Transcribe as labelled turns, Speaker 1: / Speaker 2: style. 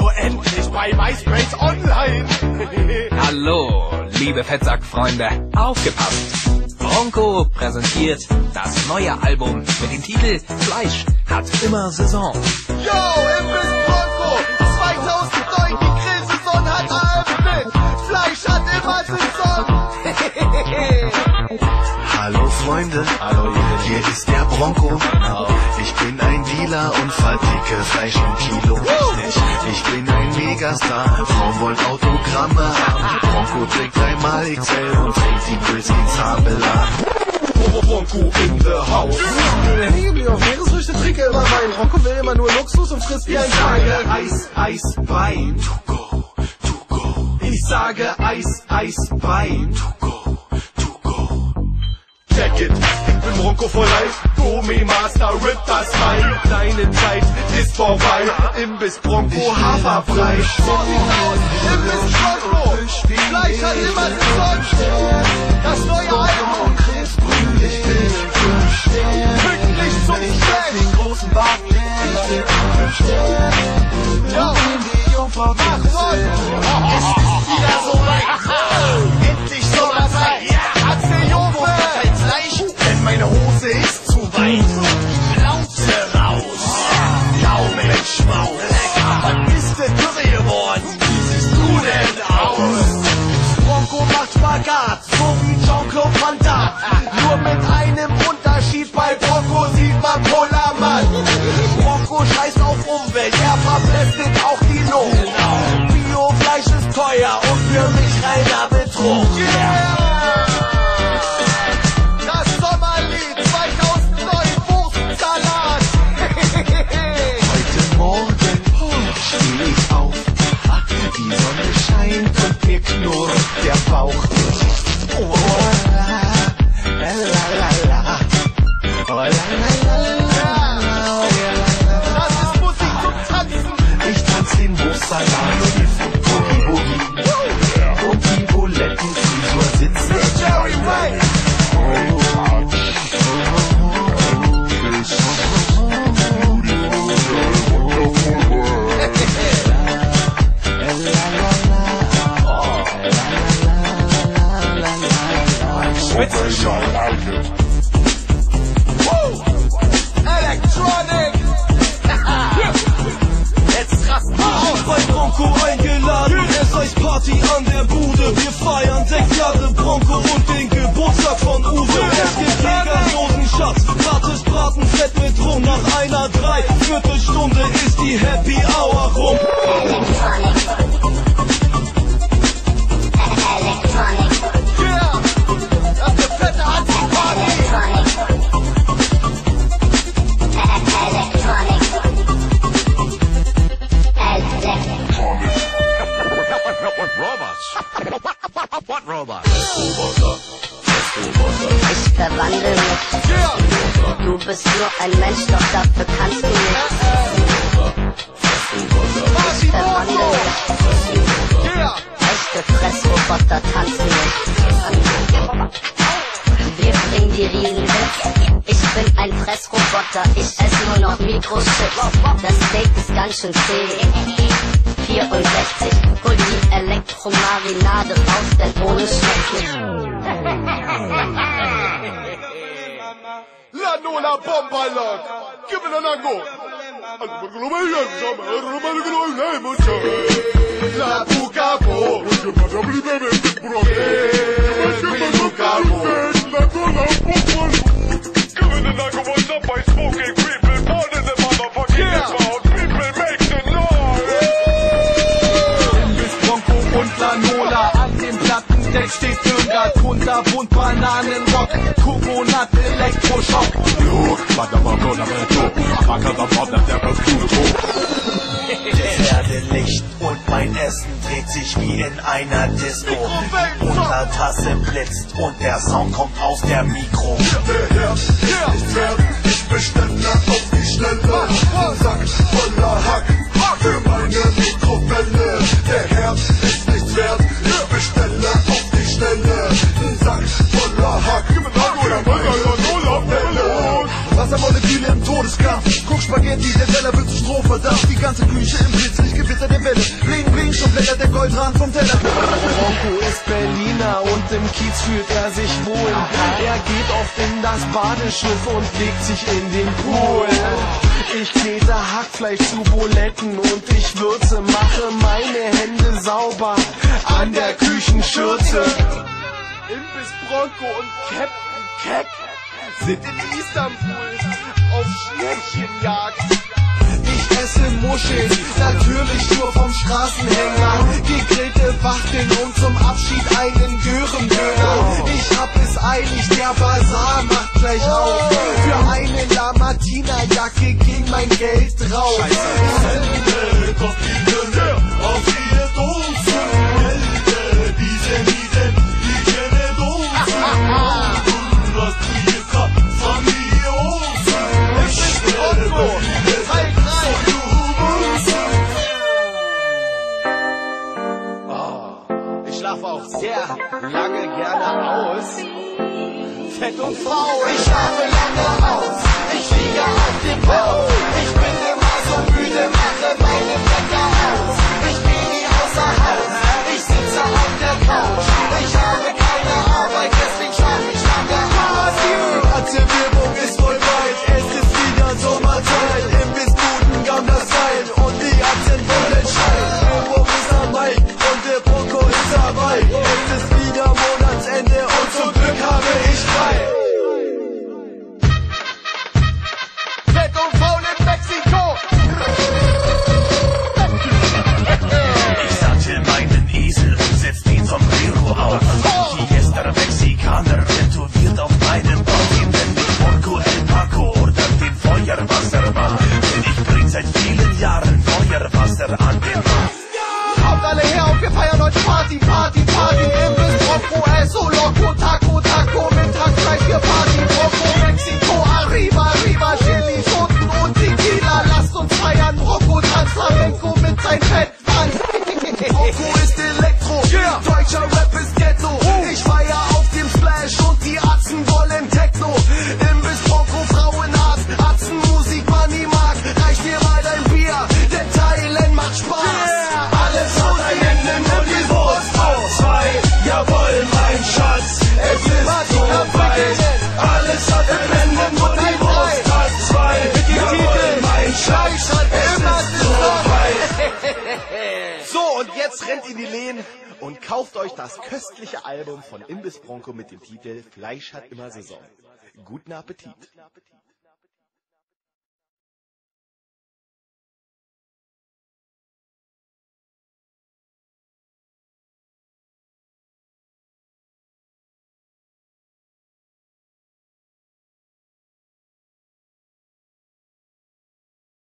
Speaker 1: Also endlich bei MySpace Online.
Speaker 2: Hallo, liebe Fettsackfreunde, aufgepasst! Bronco präsentiert das neue Album mit dem Titel Fleisch hat immer Saison.
Speaker 1: Yo, Imbiss Bronco, 2009, die Grillsaison hat eröffnet. Fleisch hat immer Saison.
Speaker 3: Hallo Freunde, hallo hier ist der Bronco. Ich bin ein Dealer und verticke Fleisch im Kilo. Ich, ich bin ein Megastar, Frauen wollen Autogramme haben. Bronco trägt einmal XL und trägt die Grills ins Zabela.
Speaker 1: Bronco in the house.
Speaker 4: Hängen geblieben auf Meeresfrüchte, trinke immer Wein. Rocco will immer nur Luxus und frisst wie ein Schwein.
Speaker 1: Eis, Eis, Wein.
Speaker 3: To go, to go,
Speaker 1: Ich sage Eis, Eis, Wein.
Speaker 3: to go, to go.
Speaker 1: Check it, bin Bronco for life. Gummi Master, rip das Bein. Deine Zeit ist vorbei. Imbiss Bronco, Haferbrei. Imbiss Bronco. Fleisch hat immer Saison. Das neue Album. Pünktlich zum Fleisch.
Speaker 3: großen Bart,
Speaker 1: Yo, mach teuer und für mich reiner Betrug. Das Sommerlied 2009, Wurstsalat.
Speaker 3: Heute Morgen steh ich auf, die Sonne scheint und mir knurrt der Bauch. Oh, la, la, la, Schwitze schon.
Speaker 5: Ich verwandle mich. Du bist nur ein Mensch, doch dafür kannst du nichts. Ich verwandle mich. Echte Fressroboter tanzen nicht. Wir bringen die Riesen mit. Ich bin ein Fressroboter, ich esse nur noch Mikrochips. Das Steak ist ganz schön zäh. 64, hol die Elektromarinade raus, denn ohne schmeckt's nicht.
Speaker 1: La Nola Bombalot. Give it an go. La Bucabo.
Speaker 6: Imbiss, Dönger, kunterbunt Bananenrock, Coconut, Elektroschock.
Speaker 3: Pferdelicht und mein Essen dreht sich wie in einer Disco. Untertasse blitzt und der Sound kommt aus der Mikro.
Speaker 1: Der. Ich bestelle ganze Küche im Blitz, nicht Gewitter der Welle. Bling, bling, schon blättert der Goldrand vom Teller.
Speaker 6: Bronco ist Berliner und im Kiez fühlt er sich wohl. Er geht oft in das Badeschiff und legt sich in den Pool. Ich knete Hackfleisch zu Buletten und ich würze, mache meine Hände sauber an der Küchenschürze. Imbiss Bronco und Captain Keck sind in Istanbul auf Schnäppchenjagd
Speaker 1: ich esse Muscheln, natürlich nur vom Straßenhänger. Gegrillte Wachteln und zum Abschied einen Dürrenböhner. Ich hab es eilig, der Basar macht gleich auf. Für eine Lamartina-Jacke ging mein Geld drauf.
Speaker 6: Scheiße, Koffein, Zeit und
Speaker 1: Frauen. Kauft euch das köstliche Album von Imbiss Bronco mit dem Titel Fleisch hat immer Saison. Guten Appetit.